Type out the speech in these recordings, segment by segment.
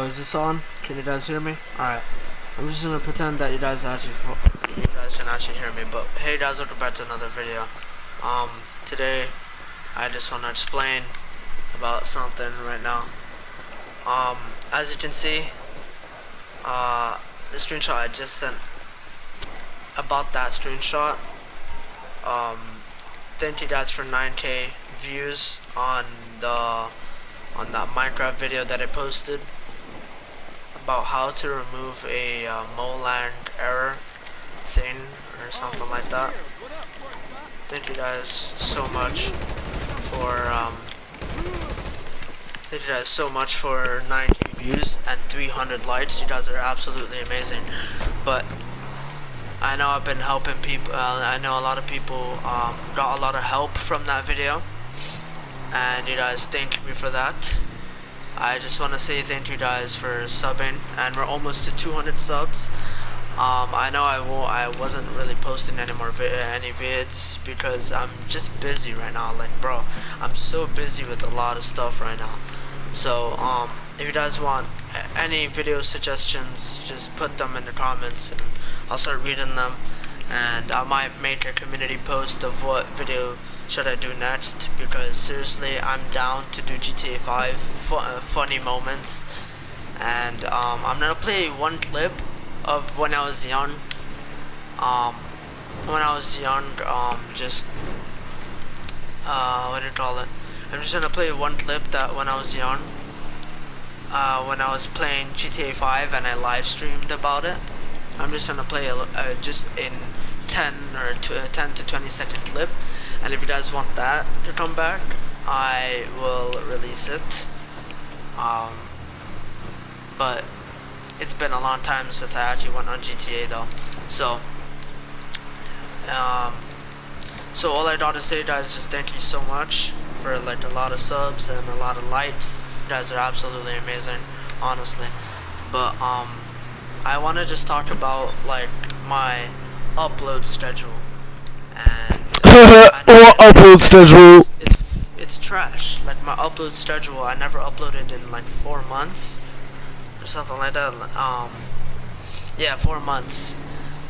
Yo, is this on? Can you guys hear me? Alright. I'm just gonna pretend that you guys actually you guys can actually hear me. But hey guys, welcome back to another video. Um, today I just wanna explain about something right now. Um, as you can see, uh, the screenshot I just sent about that screenshot. Um, thank you guys for 9k views on the on that Minecraft video that I posted about how to remove a uh, Moland error thing or something like that. Thank you guys so much for um, thank you guys so much for 90 views and 300 likes. You guys are absolutely amazing. But I know I've been helping people. Uh, I know a lot of people um, got a lot of help from that video, and you guys thank me for that. I just want to say thank you guys for subbing, and we're almost to 200 subs. Um, I know I will. I wasn't really posting any more vi any vids because I'm just busy right now. Like, bro, I'm so busy with a lot of stuff right now. So, um, if you guys want any video suggestions, just put them in the comments, and I'll start reading them. And I might make a community post of what video should I do next? Because seriously I'm down to do GTA 5 fu uh, funny moments. And um, I'm gonna play one clip of when I was young. Um, when I was young um, just uh, what do you call it? I'm just gonna play one clip that when I was young uh, when I was playing GTA 5 and I live streamed about it. I'm just gonna play a, uh, just in 10 or to, 10 to 20 second clip and if you guys want that to come back I will release it. Um, but it's been a long time since I actually went on GTA though. So um, so all I got to say guys is just thank you so much for like a lot of subs and a lot of likes. You guys are absolutely amazing honestly. But um I want to just talk about like my upload schedule. And what upload schedule? It's, it's trash. Like my upload schedule, I never uploaded in like four months or something like that. Um, yeah, four months.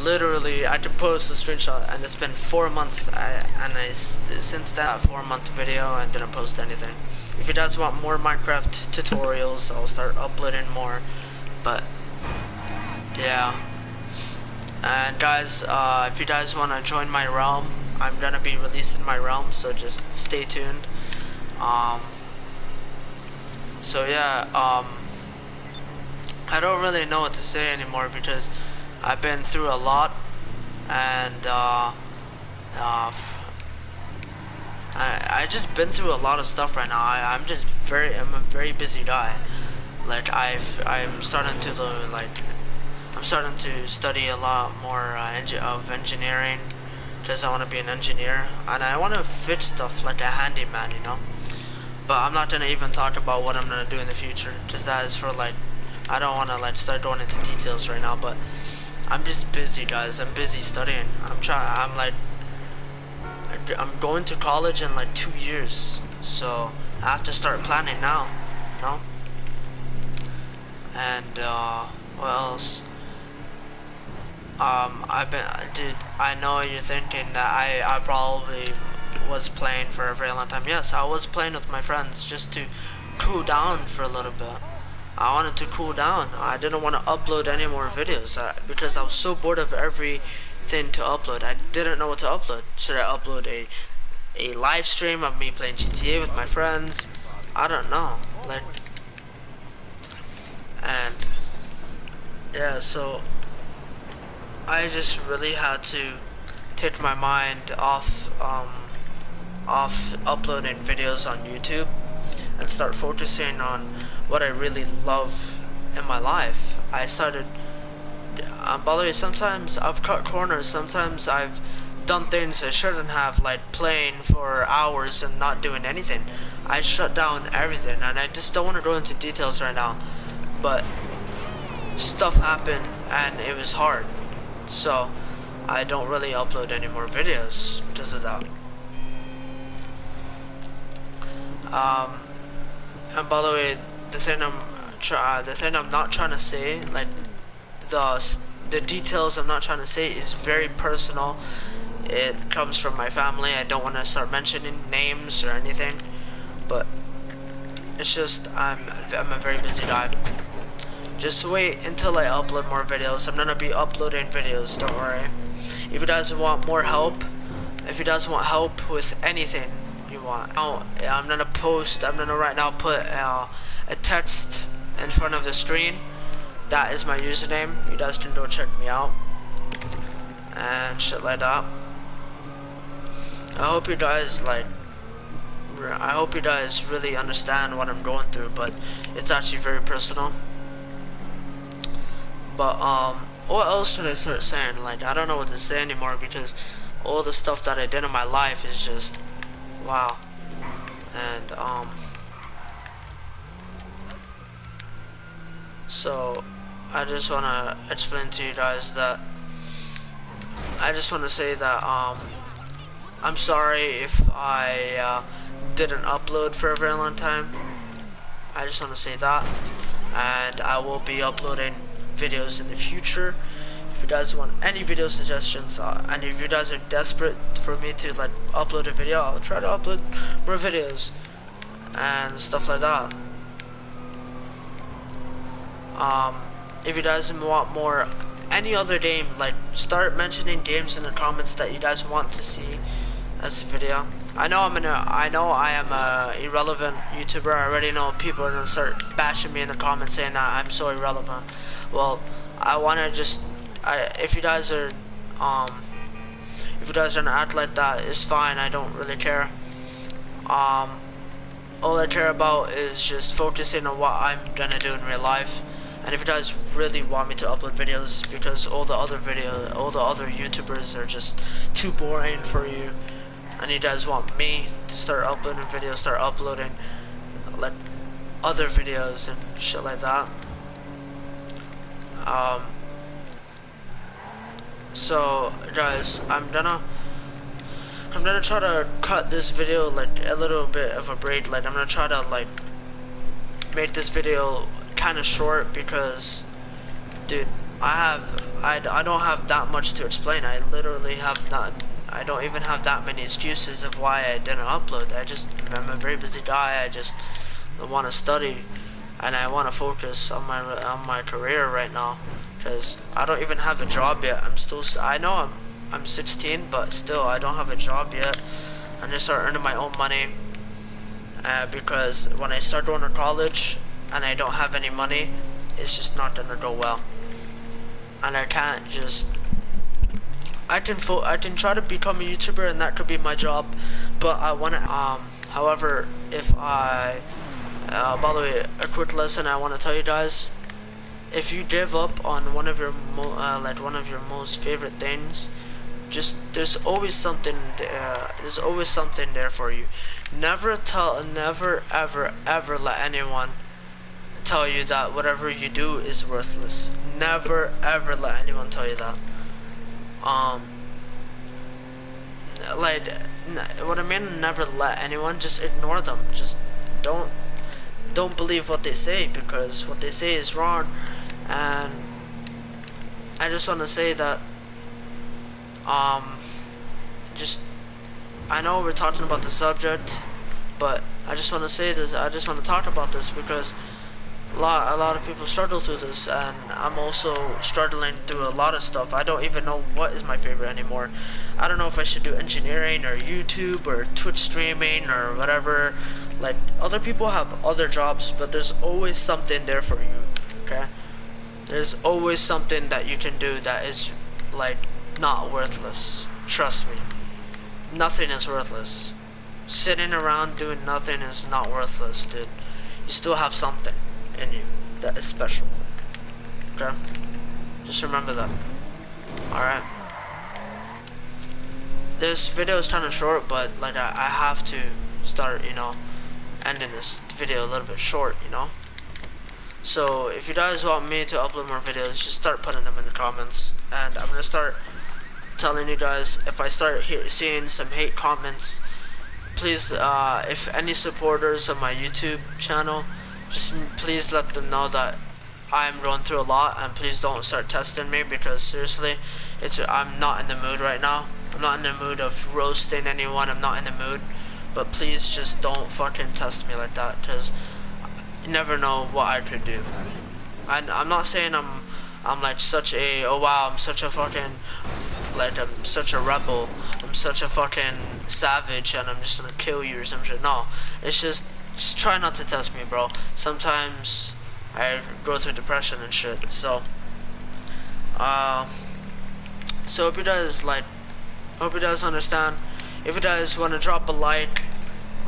Literally, I could post a screenshot, and it's been four months. I, and I since that four month video, I didn't post anything. If you guys want more Minecraft tutorials, I'll start uploading more. But yeah. And guys, uh, if you guys want to join my realm, I'm gonna be releasing my realm, so just stay tuned. Um, so yeah, um, I don't really know what to say anymore because I've been through a lot, and uh, uh, I I just been through a lot of stuff right now. I, I'm just very I'm a very busy guy. Like I've I'm starting to like I'm starting to study a lot more uh, of engineering because I want to be an engineer and I want to fix stuff like a handyman, you know. But I'm not gonna even talk about what I'm gonna do in the future because that is for like I don't want to like start going into details right now. But I'm just busy, guys. I'm busy studying. I'm trying. I'm like I'm going to college in like two years, so I have to start planning now, you know. And uh, what else? Um, I've been, dude, I know you're thinking that I, I probably was playing for a very long time. Yes, I was playing with my friends just to cool down for a little bit. I wanted to cool down. I didn't want to upload any more videos uh, because I was so bored of everything to upload. I didn't know what to upload. Should I upload a a live stream of me playing GTA with my friends? I don't know. Like, and yeah, so I just really had to take my mind off um, off uploading videos on YouTube and start focusing on what I really love in my life. I started, uh, by the way, sometimes I've cut corners, sometimes I've done things I shouldn't have, like playing for hours and not doing anything. I shut down everything, and I just don't want to go into details right now, but stuff happened, and it was hard so I don't really upload any more videos because of that. Um, and by the way, the thing I'm try the thing I'm not trying to say like the the details I'm not trying to say is very personal. It comes from my family. I don't want to start mentioning names or anything. But it's just I'm I'm a very busy guy just wait until I upload more videos. I'm gonna be uploading videos don't worry. If you guys want more help if you guys want help with anything you want oh I'm gonna post I'm gonna right now put uh, a text in front of the screen. That is my username. You guys can go check me out. And shit like that. I hope you guys like I hope you guys really understand what I'm going through but it's actually very personal but um what else should I start saying? Like I don't know what to say anymore because all the stuff that I did in my life is just wow. And um so I just want to explain to you guys that I just want to say that um I'm sorry if I uh, didn't upload for a very long time. I just want to say that. And I will be uploading videos in the future. If you guys want any video suggestions uh, and if you guys are desperate for me to like upload a video I'll try to upload more videos and stuff like that. Um, if you guys want more any other game like start mentioning games in the comments that you guys want to see as a video I know I'm in a I know I am a irrelevant YouTuber. I already know people are gonna start bashing me in the comments saying that I'm so irrelevant. Well I wanna just I if you guys are um if you guys are gonna act like that it's fine. I don't really care. Um all I care about is just focusing on what I'm gonna do in real life. And if you guys really want me to upload videos because all the other video all the other youtubers are just too boring for you and you guys want me to start uploading videos start uploading like other videos and shit like that? Um so guys I'm gonna I'm gonna try to cut this video like a little bit of a break. Like I'm gonna try to like make this video kind of short because dude I have I, I don't have that much to explain. I literally have not I don't even have that many excuses of why I didn't upload I just I'm a very busy guy I just want to study and I want to focus on my on my career right now because I don't even have a job yet I'm still I know I'm I'm 16 but still I don't have a job yet I'm just start earning my own money uh, because when I start going to college and I don't have any money, it's just not gonna go well. And I can't just. I can fo I can try to become a YouTuber and that could be my job, but I wanna um. However, if I, uh, by the way, a quick lesson I want to tell you guys. If you give up on one of your uh, like one of your most favorite things, just there's always something uh, there's always something there for you. Never tell, never ever ever let anyone tell you that whatever you do is worthless. Never ever let anyone tell you that. Um, like, what I mean, never let anyone, just ignore them. Just don't, don't believe what they say because what they say is wrong. And I just want to say that, um, just, I know we're talking about the subject, but I just want to say this, I just want to talk about this because a lot a lot of people struggle through this and I'm also struggling through a lot of stuff. I don't even know what is my favorite anymore. I don't know if I should do engineering or YouTube or Twitch streaming or whatever. Like other people have other jobs but there's always something there for you okay? There's always something that you can do that is like not worthless. Trust me. Nothing is worthless. Sitting around doing nothing is not worthless dude. You still have something in you that is special. Okay? Just remember that. Alright? This video is kind of short, but like I, I have to start, you know, ending this video a little bit short, you know? So if you guys want me to upload more videos, just start putting them in the comments. And I'm gonna start telling you guys if I start seeing some hate comments, please, uh, if any supporters of my YouTube channel, please let them know that I'm going through a lot and please don't start testing me because seriously it's I'm not in the mood right now. I'm not in the mood of roasting anyone. I'm not in the mood. But please just don't fucking test me like that because you never know what I could do. And I'm not saying I'm I'm like such a oh wow I'm such a fucking like I'm such a rebel. I'm such a fucking savage and I'm just gonna kill you or some shit. No it's just just try not to test me bro sometimes I go through depression and shit. So, uh, so if you guys like, hope you guys understand. If you guys want to drop a like,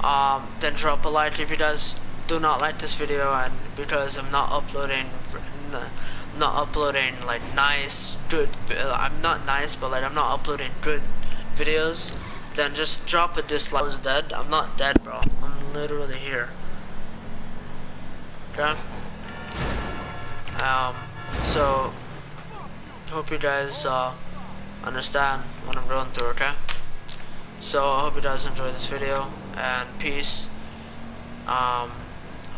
um, then drop a like. If you guys do not like this video and because I'm not uploading, not uploading like nice, good. I'm not nice, but like I'm not uploading good videos. Then just drop a dislike. I was dead. I'm not dead, bro. I'm literally here. Okay. Um, so, hope you guys uh, understand what I'm going through, okay? So, I hope you guys enjoy this video, and peace. Um,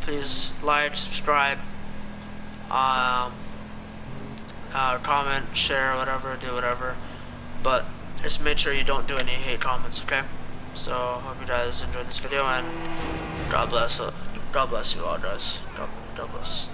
please like, subscribe, um, uh, comment, share, whatever, do whatever. But, just make sure you don't do any hate comments, okay? So, hope you guys enjoyed this video, and God bless, uh, God bless you all, guys. God, God bless.